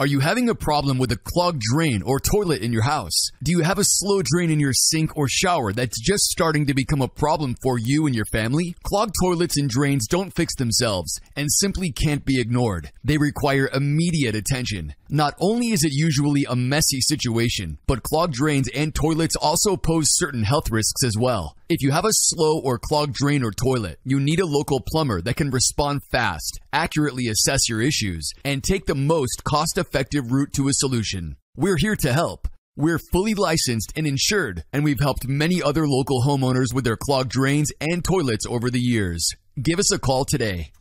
Are you having a problem with a clogged drain or toilet in your house? Do you have a slow drain in your sink or shower that's just starting to become a problem for you and your family? Clogged toilets and drains don't fix themselves and simply can't be ignored. They require immediate attention. Not only is it usually a messy situation, but clogged drains and toilets also pose certain health risks as well. If you have a slow or clogged drain or toilet, you need a local plumber that can respond fast, accurately assess your issues, and take the most cost effective route to a solution. We're here to help. We're fully licensed and insured, and we've helped many other local homeowners with their clogged drains and toilets over the years. Give us a call today.